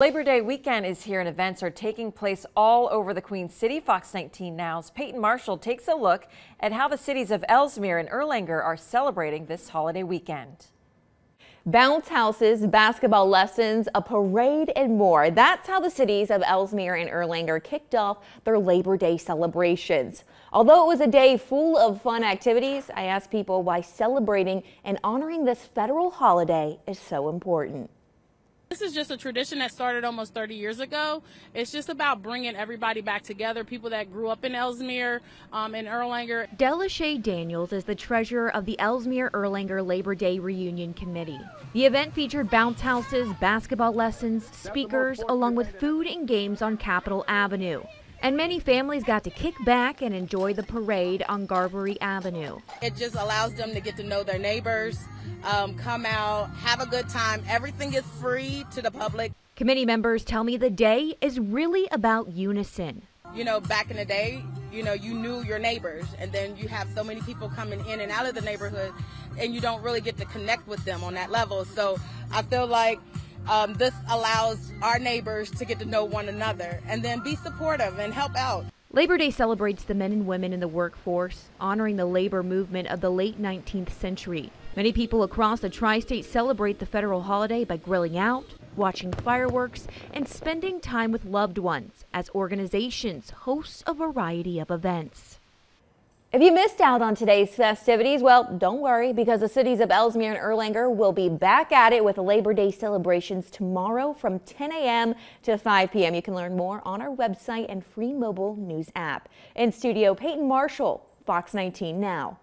Labor Day weekend is here and events are taking place all over the Queen City. Fox 19 Now's Peyton Marshall takes a look at how the cities of Elsmere and Erlanger are celebrating this holiday weekend. Bounce houses, basketball lessons, a parade, and more. That's how the cities of Elsmere and Erlanger kicked off their Labor Day celebrations. Although it was a day full of fun activities, I asked people why celebrating and honoring this federal holiday is so important. This is just a tradition that started almost 30 years ago. It's just about bringing everybody back together, people that grew up in Elsmere um, and Erlanger. Delashay Daniels is the treasurer of the Elsmere Erlanger Labor Day Reunion Committee. The event featured bounce houses, basketball lessons, speakers, along with food and games on Capitol Avenue. And many families got to kick back and enjoy the parade on Garvey Avenue. It just allows them to get to know their neighbors, um, come out, have a good time. Everything is free to the public. Committee members tell me the day is really about unison. You know, back in the day, you know, you knew your neighbors, and then you have so many people coming in and out of the neighborhood, and you don't really get to connect with them on that level. So I feel like um, this allows our neighbors to get to know one another and then be supportive and help out. Labor Day celebrates the men and women in the workforce, honoring the labor movement of the late 19th century. Many people across the tri state celebrate the federal holiday by grilling out, watching fireworks, and spending time with loved ones as organizations host a variety of events. If you missed out on today's festivities, well, don't worry because the cities of Elsmere and Erlanger will be back at it with Labor Day celebrations tomorrow from 10 a.m. to 5 p.m. You can learn more on our website and free mobile news app. In studio, Peyton Marshall, Fox 19 Now.